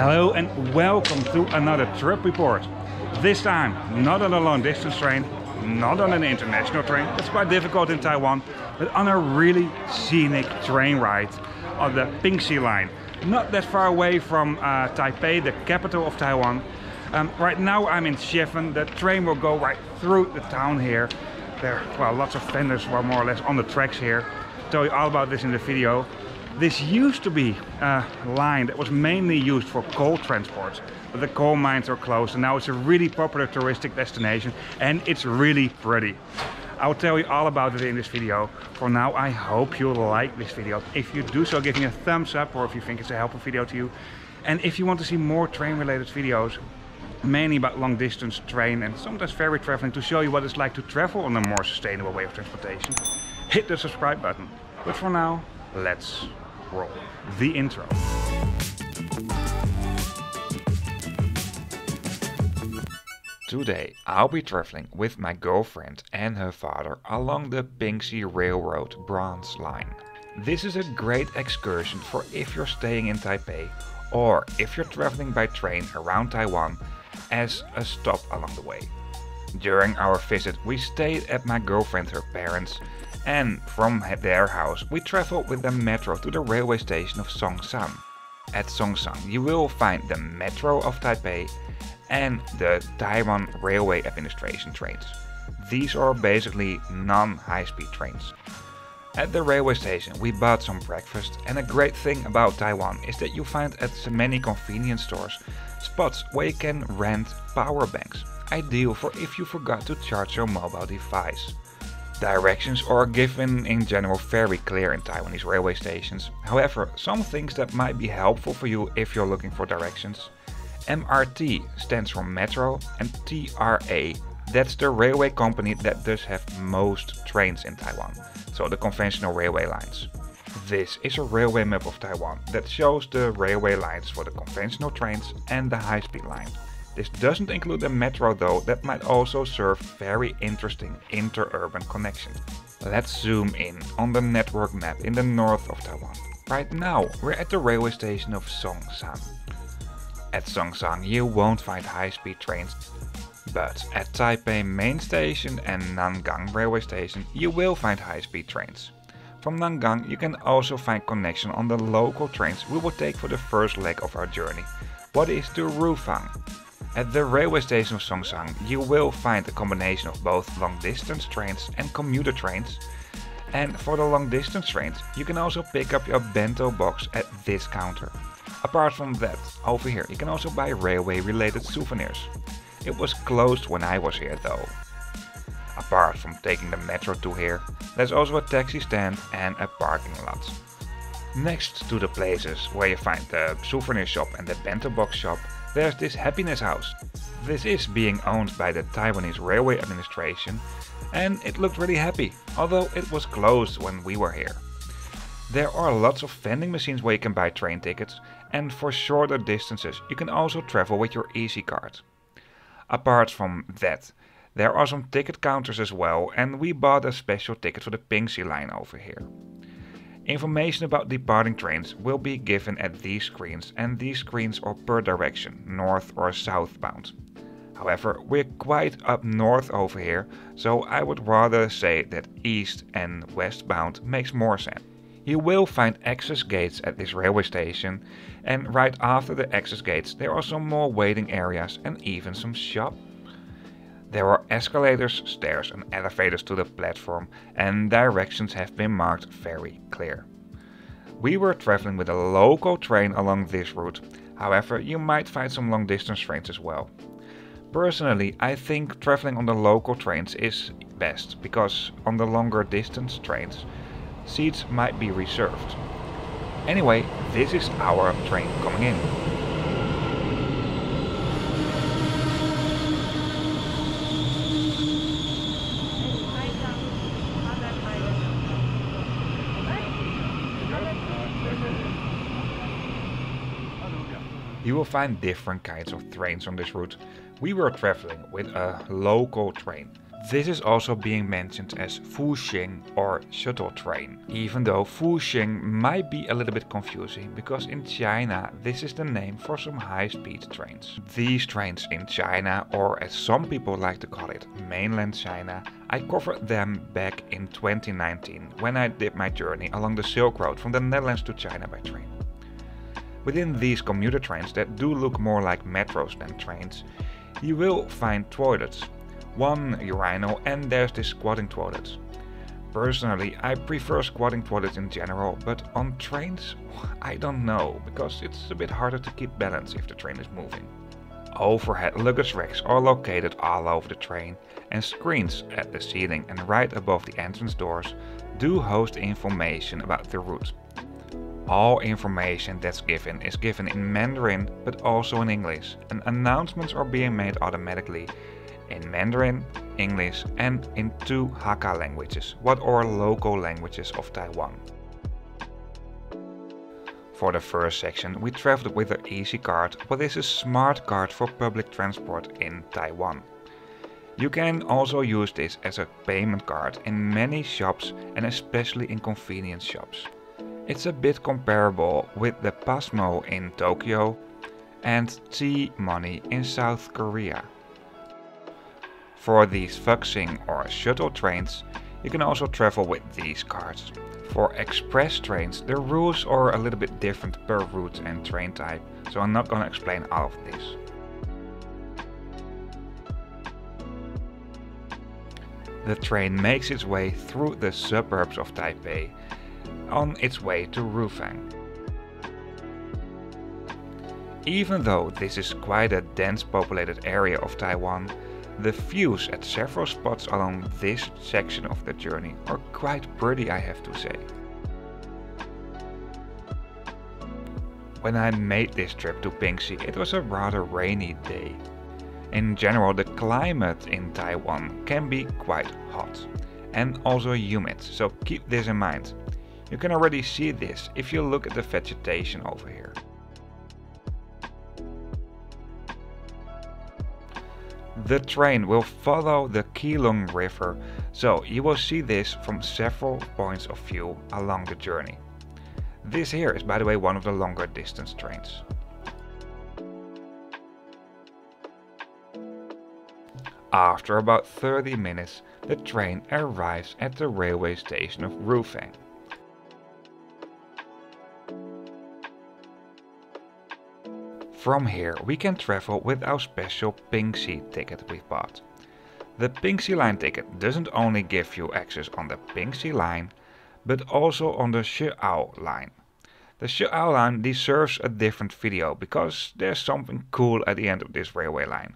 Hello and welcome to another trip report. This time, not on a long distance train, not on an international train, it's quite difficult in Taiwan, but on a really scenic train ride on the Pingxi line. Not that far away from uh, Taipei, the capital of Taiwan. Um, right now I'm in Shifen, the train will go right through the town here. There are well, lots of vendors were more or less on the tracks here. tell you all about this in the video. This used to be a line that was mainly used for coal transport, but the coal mines are closed and now it's a really popular touristic destination and it's really pretty. I'll tell you all about it in this video. For now, I hope you like this video. If you do so, give me a thumbs up or if you think it's a helpful video to you. And if you want to see more train related videos, mainly about long distance train and sometimes ferry traveling to show you what it's like to travel on a more sustainable way of transportation, hit the subscribe button. But for now, let's roll the intro. Today I'll be traveling with my girlfriend and her father along the Pingxi Railroad Branch Line. This is a great excursion for if you're staying in Taipei or if you're traveling by train around Taiwan as a stop along the way. During our visit we stayed at my girlfriend her parents and from their house we travel with the metro to the railway station of Songshan. At Songshan you will find the metro of Taipei and the Taiwan Railway Administration trains. These are basically non-high-speed trains. At the railway station we bought some breakfast and a great thing about Taiwan is that you find at many convenience stores spots where you can rent power banks, ideal for if you forgot to charge your mobile device. Directions are given in general very clear in Taiwanese railway stations. However, some things that might be helpful for you if you're looking for directions. MRT stands for Metro and TRA, that's the railway company that does have most trains in Taiwan, so the conventional railway lines. This is a railway map of Taiwan that shows the railway lines for the conventional trains and the high-speed line. This doesn't include the metro though, that might also serve very interesting inter-urban connections. Let's zoom in on the network map in the north of Taiwan. Right now, we're at the railway station of Songshan. At Songshan you won't find high-speed trains, but at Taipei main station and Nangang railway station you will find high-speed trains. From Nangang you can also find connection on the local trains we will take for the first leg of our journey, what is to Ruifang. At the railway station of Songshan you will find a combination of both long distance trains and commuter trains. And for the long distance trains you can also pick up your bento box at this counter. Apart from that, over here you can also buy railway related souvenirs. It was closed when I was here though. Apart from taking the metro to here, there's also a taxi stand and a parking lot. Next to the places where you find the souvenir shop and the bento box shop, there's this happiness house. This is being owned by the Taiwanese Railway Administration and it looked really happy, although it was closed when we were here. There are lots of vending machines where you can buy train tickets and for shorter distances you can also travel with your EasyCard. Apart from that, there are some ticket counters as well and we bought a special ticket for the Pingxi line over here. Information about departing trains will be given at these screens and these screens are per direction, north or southbound. However, we're quite up north over here, so I would rather say that east and westbound makes more sense. You will find access gates at this railway station and right after the access gates there are some more waiting areas and even some shop. There are escalators, stairs and elevators to the platform and directions have been marked very clear. We were traveling with a local train along this route, however you might find some long distance trains as well. Personally I think traveling on the local trains is best because on the longer distance trains seats might be reserved. Anyway, this is our train coming in. You will find different kinds of trains on this route. We were traveling with a local train. This is also being mentioned as Fuxing or shuttle train, even though Fuxing might be a little bit confusing because in China this is the name for some high-speed trains. These trains in China, or as some people like to call it, mainland China, I covered them back in 2019 when I did my journey along the Silk Road from the Netherlands to China by train. Within these commuter trains that do look more like metros than trains, you will find toilets, one urinal and there's the squatting toilets. Personally, I prefer squatting toilets in general, but on trains, I don't know, because it's a bit harder to keep balance if the train is moving. Overhead luggage racks are located all over the train, and screens at the ceiling and right above the entrance doors do host information about the route. All information that's given is given in Mandarin but also in English, and announcements are being made automatically in Mandarin, English and in two Hakka languages, what are local languages of Taiwan. For the first section we traveled with the EasyCard, what is a smart card for public transport in Taiwan. You can also use this as a payment card in many shops and especially in convenience shops. It's a bit comparable with the Pasmo in Tokyo and T-Money in South Korea. For these Fuxing or shuttle trains, you can also travel with these cards. For express trains, the rules are a little bit different per route and train type, so I'm not gonna explain all of this. The train makes its way through the suburbs of Taipei on its way to Ruifang. Even though this is quite a dense populated area of Taiwan, the views at several spots along this section of the journey are quite pretty I have to say. When I made this trip to Pingxi it was a rather rainy day. In general the climate in Taiwan can be quite hot and also humid, so keep this in mind. You can already see this if you look at the vegetation over here. The train will follow the Keelung River, so you will see this from several points of view along the journey. This here is by the way one of the longer distance trains. After about 30 minutes, the train arrives at the railway station of Ruifang. From here we can travel with our special Pingxi ticket we've bought. The Pingxi line ticket doesn't only give you access on the Pingxi line, but also on the Shen'ao line. The Shen'ao line deserves a different video because there's something cool at the end of this railway line.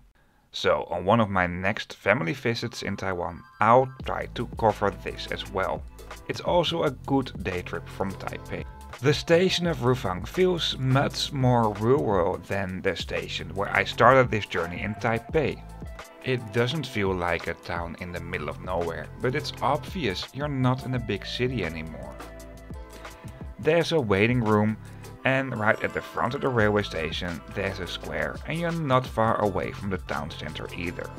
So on one of my next family visits in Taiwan, I'll try to cover this as well. It's also a good day trip from Taipei. The station of Ruifang feels much more rural than the station where I started this journey in Taipei. It doesn't feel like a town in the middle of nowhere, but it's obvious you're not in a big city anymore. There's a waiting room and right at the front of the railway station there's a square and you're not far away from the town center either.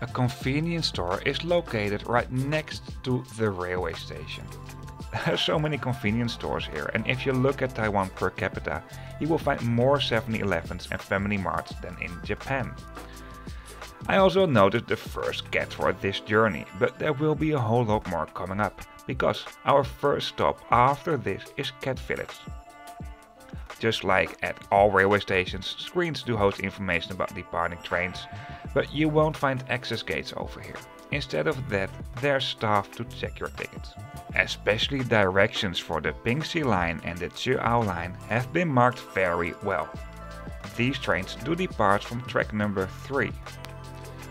A convenience store is located right next to the railway station. There are so many convenience stores here and if you look at Taiwan per capita, you will find more 7-Elevens and Family Marts than in Japan. I also noticed the first cat for this journey, but there will be a whole lot more coming up, because our first stop after this is Cat Village. Just like at all railway stations, screens do host information about departing trains, but you won't find access gates over here. Instead of that, there's staff to check your tickets. Especially directions for the Pingxi line and the Shen'ao line have been marked very well. These trains do depart from track number 3.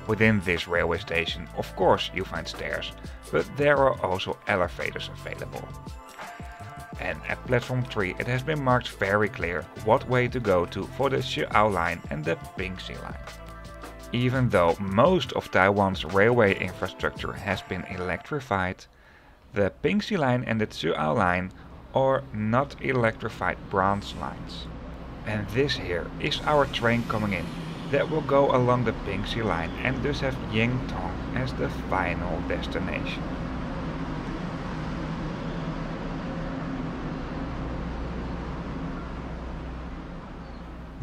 Within this railway station, of course, you find stairs, but there are also elevators available. And at platform 3 it has been marked very clear what way to go to for the Shen'ao line and the Pingxi line. Even though most of Taiwan's railway infrastructure has been electrified, the Pingxi line and the Shen'ao line are not electrified branch lines. And this here is our train coming in. that will go along the Pingxi line and thus have Jingtong as the final destination.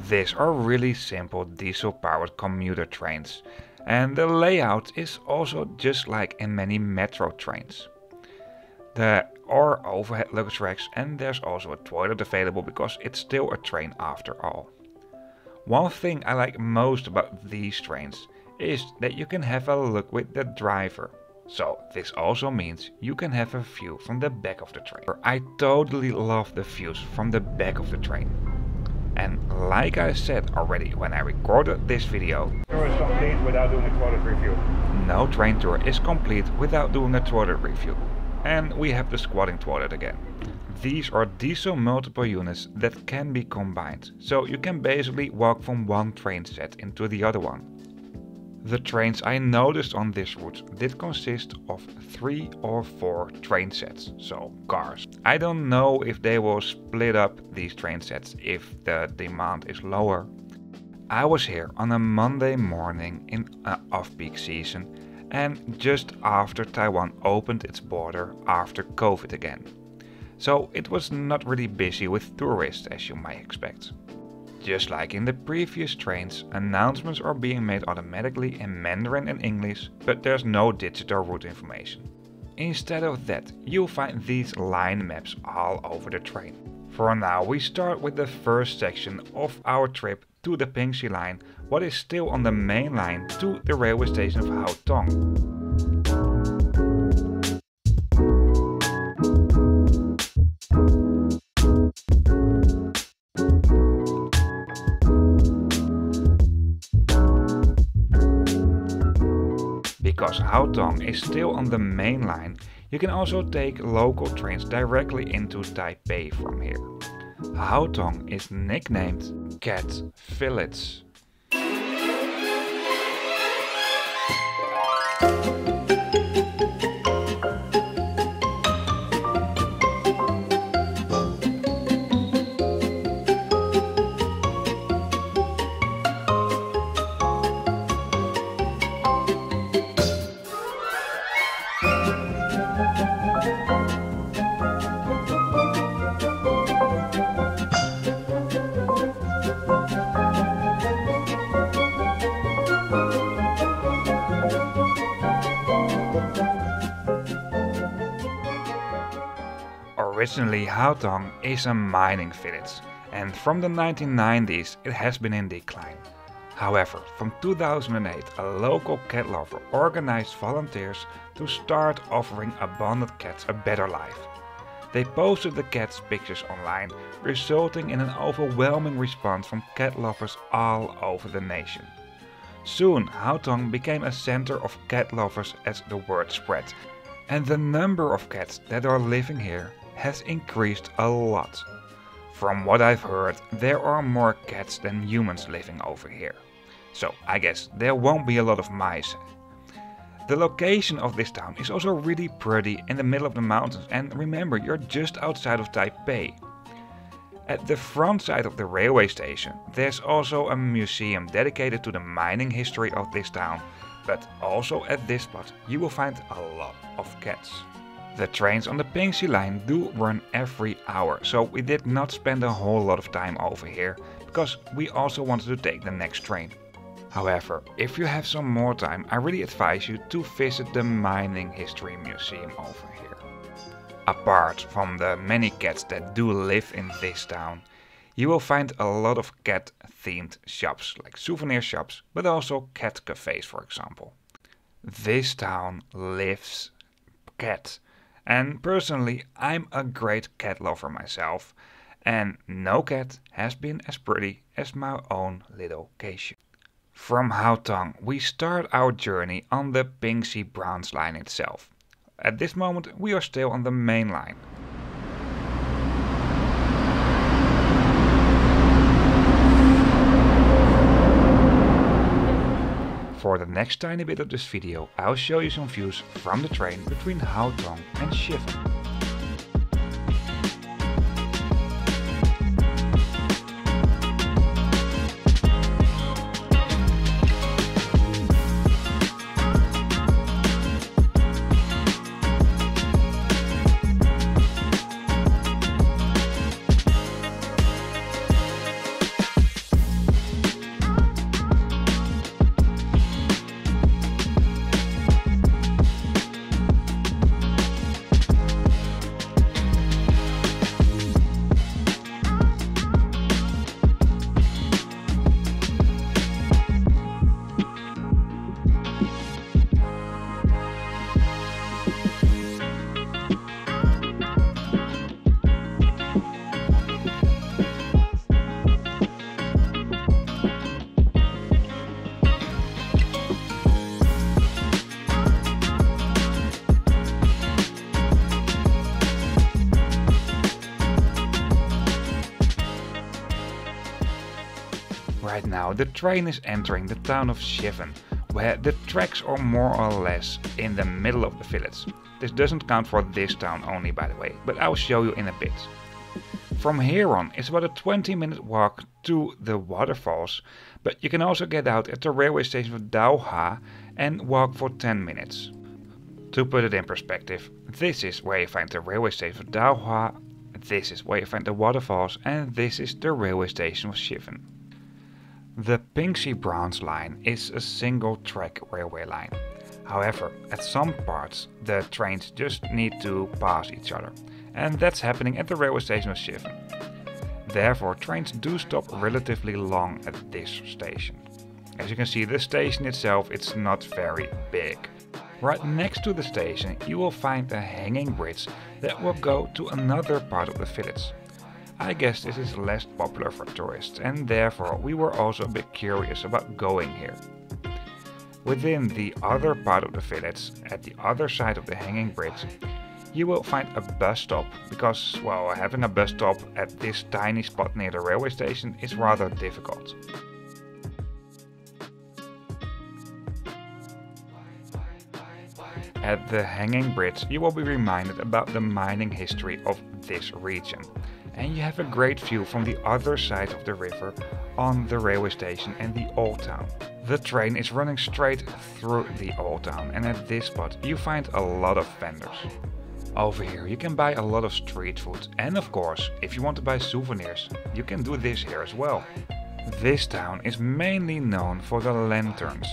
These are really simple diesel powered commuter trains and the layout is also just like in many metro trains. There are overhead luggage racks and there's also a toilet available because it's still a train after all. One thing I like most about these trains is that you can have a look with the driver. So this also means you can have a view from the back of the train. I totally love the views from the back of the train. And like I said already when I recorded this video, is complete without doing a toilet review. no train tour is complete without doing a toilet review. And we have the squatting toilet again. These are diesel multiple units that can be combined, so you can basically walk from one train set into the other one. The trains I noticed on this route did consist of three or four train sets, so cars. I don't know if they will split up these train sets if the demand is lower. I was here on a Monday morning in uh, off-peak season and just after Taiwan opened its border after COVID again. So it was not really busy with tourists as you might expect. Just like in the previous trains, announcements are being made automatically in Mandarin and English, but there's no digital route information. Instead of that, you'll find these line maps all over the train. For now, we start with the first section of our trip to the Pingxi line, what is still on the main line to the railway station of Houtong. Because Houtong is still on the main line, you can also take local trains directly into Taipei from here. Houtong is nicknamed Cat Village. Originally Houtong is a mining village and from the 1990s it has been in decline. However, from 2008 a local cat lover organized volunteers to start offering abandoned cats a better life. They posted the cats' pictures online, resulting in an overwhelming response from cat lovers all over the nation. Soon, Houtong became a center of cat lovers as the word spread, and the number of cats that are living here has increased a lot. From what I've heard, there are more cats than humans living over here. So I guess there won't be a lot of mice. The location of this town is also really pretty in the middle of the mountains and remember you're just outside of Taipei. At the front side of the railway station there's also a museum dedicated to the mining history of this town, but also at this spot you will find a lot of cats. The trains on the Pingxi line do run every hour, so we did not spend a whole lot of time over here, because we also wanted to take the next train. However, if you have some more time, I really advise you to visit the Mining History Museum over here. Apart from the many cats that do live in this town, you will find a lot of cat themed shops, like souvenir shops, but also cat cafes for example. This town lives cat. And personally, I'm a great cat lover myself, and no cat has been as pretty as my own little Keisha. From Houtong, we start our journey on the Pingxi Branch line itself. At this moment, we are still on the main line. For the next tiny bit of this video, I'll show you some views from the train between Houtong and Shifen. Now the train is entering the town of Shifen, where the tracks are more or less in the middle of the village. This doesn't count for this town only by the way, but I'll show you in a bit. From here on it's about a 20 minute walk to the waterfalls, but you can also get out at the railway station of Dahua and walk for 10 minutes. To put it in perspective, this is where you find the railway station of Dahua, this is where you find the waterfalls, and this is the railway station of Shifen. The Pingxi Branch line is a single track railway line. However, at some parts the trains just need to pass each other, and that's happening at the railway station of Shifen. Therefore, trains do stop relatively long at this station. As you can see, the station itself it's not very big. Right next to the station you will find a hanging bridge that will go to another part of the village. I guess this is less popular for tourists and therefore we were also a bit curious about going here. Within the other part of the village, at the other side of the hanging bridge, you will find a bus stop because, well, having a bus stop at this tiny spot near the railway station is rather difficult. At the hanging bridge you will be reminded about the mining history of this region and you have a great view from the other side of the river on the railway station and the old town. The train is running straight through the old town and at this spot you find a lot of vendors. Over here you can buy a lot of street food and of course if you want to buy souvenirs you can do this here as well. This town is mainly known for the lanterns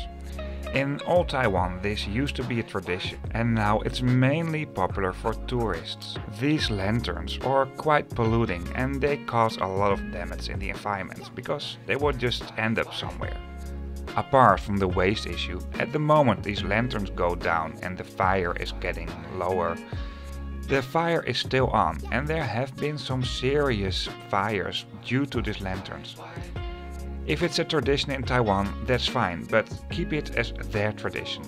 in old Taiwan this used to be a tradition and now it's mainly popular for tourists. These lanterns are quite polluting and they cause a lot of damage in the environment because they would just end up somewhere. Apart from the waste issue, at the moment these lanterns go down and the fire is getting lower, the fire is still on and there have been some serious fires due to these lanterns. If it's a tradition in Taiwan, that's fine, but keep it as their tradition.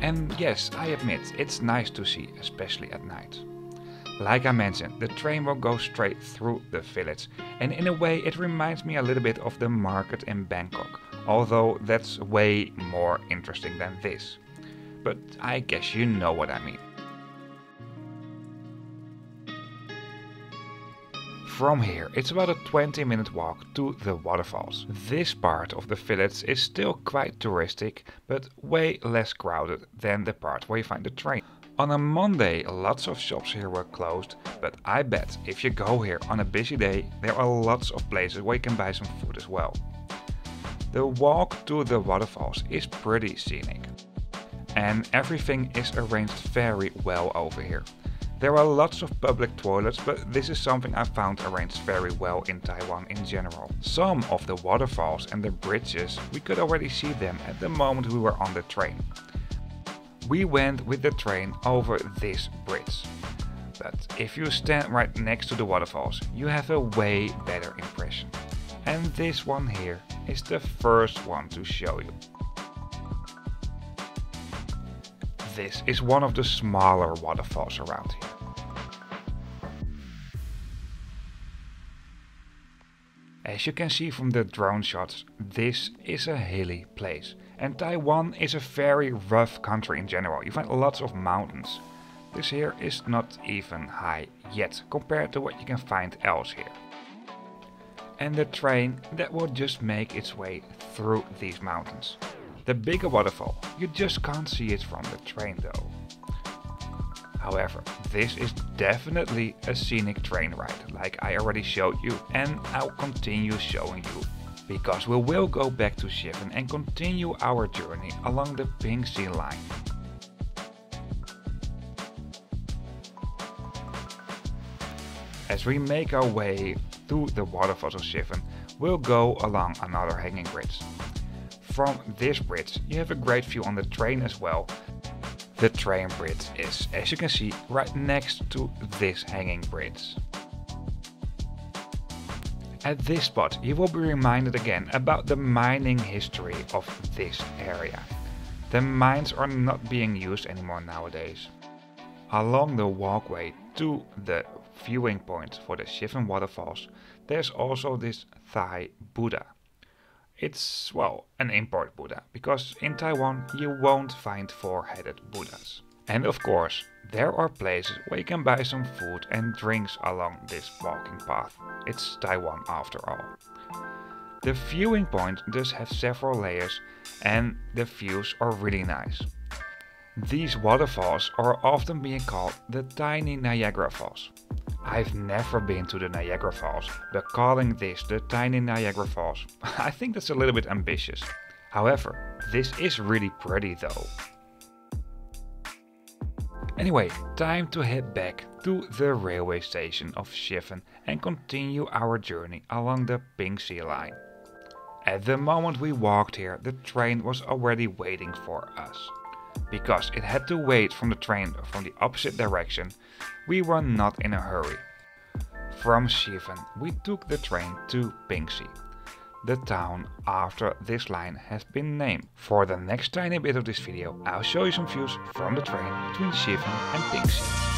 And yes, I admit, it's nice to see, especially at night. Like I mentioned, the train will go straight through the village, and in a way it reminds me a little bit of the market in Bangkok, although that's way more interesting than this. But I guess you know what I mean. From here it's about a 20 minute walk to the waterfalls. This part of the village is still quite touristic but way less crowded than the part where you find the train. On a Monday lots of shops here were closed but I bet if you go here on a busy day there are lots of places where you can buy some food as well. The walk to the waterfalls is pretty scenic and everything is arranged very well over here. There are lots of public toilets, but this is something I found arranged very well in Taiwan in general. Some of the waterfalls and the bridges, we could already see them at the moment we were on the train. We went with the train over this bridge. But if you stand right next to the waterfalls, you have a way better impression. And this one here is the first one to show you. This is one of the smaller waterfalls around here. As you can see from the drone shots, this is a hilly place. And Taiwan is a very rough country in general. You find lots of mountains. This here is not even high yet compared to what you can find else here. And the train that will just make its way through these mountains. The bigger waterfall, you just can't see it from the train though. However, this is definitely a scenic train ride, like I already showed you and I'll continue showing you. Because we will go back to Shifen and continue our journey along the Pingxi line. As we make our way through the waterfalls of Shifen, we'll go along another hanging bridge. From this bridge you have a great view on the train as well the train bridge is, as you can see, right next to this hanging bridge. At this spot you will be reminded again about the mining history of this area. The mines are not being used anymore nowadays. Along the walkway to the viewing point for the Shifen waterfalls there's also this Thai Buddha. It's, well, an import Buddha, because in Taiwan you won't find four-headed Buddhas. And of course, there are places where you can buy some food and drinks along this walking path. It's Taiwan after all. The viewing point does have several layers and the views are really nice. These waterfalls are often being called the tiny Niagara Falls. I've never been to the Niagara Falls, but calling this the tiny Niagara Falls, I think that's a little bit ambitious. However, this is really pretty though. Anyway, time to head back to the railway station of Shifen and continue our journey along the Pingxi line. At the moment we walked here, the train was already waiting for us. Because it had to wait from the train from the opposite direction, we were not in a hurry. From Shifen, we took the train to Pingxi, the town after this line has been named. For the next tiny bit of this video, I'll show you some views from the train between Shifen and Pingxi.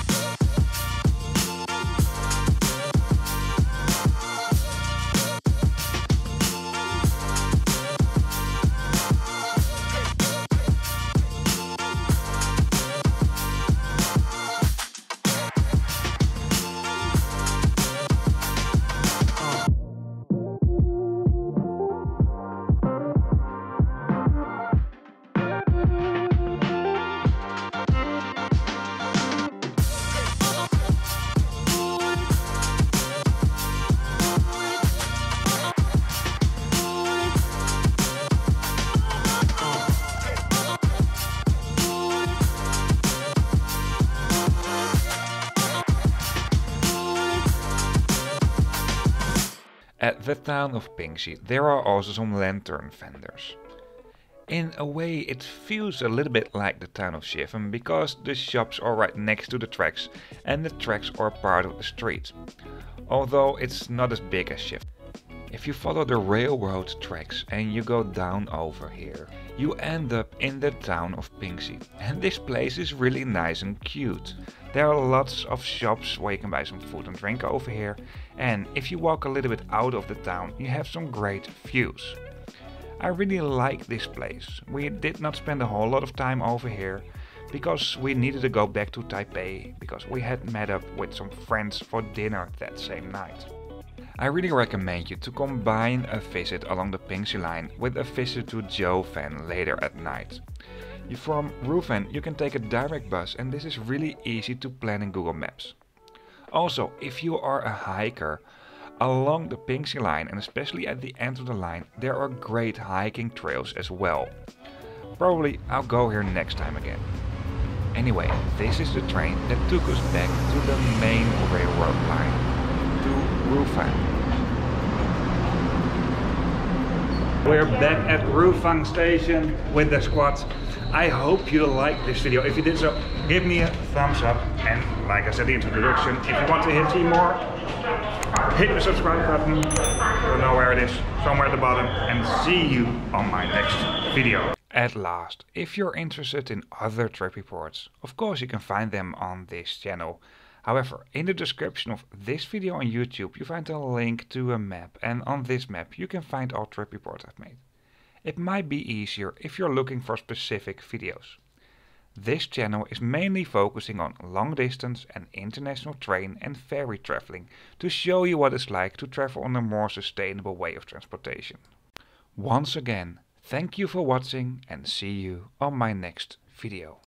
At the town of Pingxi there are also some lantern vendors. In a way it feels a little bit like the town of Shifen because the shops are right next to the tracks and the tracks are part of the street. Although it's not as big as Shifen. If you follow the railroad tracks and you go down over here, you end up in the town of Pingxi. And this place is really nice and cute. There are lots of shops where you can buy some food and drink over here. And if you walk a little bit out of the town, you have some great views. I really like this place. We did not spend a whole lot of time over here because we needed to go back to Taipei because we had met up with some friends for dinner that same night. I really recommend you to combine a visit along the Pingxi line with a visit to Jiufen later at night. From Rufen you can take a direct bus and this is really easy to plan in Google Maps. Also, if you are a hiker, along the Pingxi line and especially at the end of the line there are great hiking trails as well. Probably I'll go here next time again. Anyway, this is the train that took us back to the main railroad line to Ruifang. We're back at Ruifang station with the squad. I hope you liked this video. If you did so, give me a thumbs up. And like I said in the introduction, if you want to hit see more, hit the subscribe button. You know where it is, somewhere at the bottom. And see you on my next video. At last, if you're interested in other trip reports, of course you can find them on this channel. However, in the description of this video on YouTube you find a link to a map and on this map you can find all trip reports I've made. It might be easier if you're looking for specific videos. This channel is mainly focusing on long distance and international train and ferry traveling to show you what it's like to travel on a more sustainable way of transportation. Once again, thank you for watching and see you on my next video.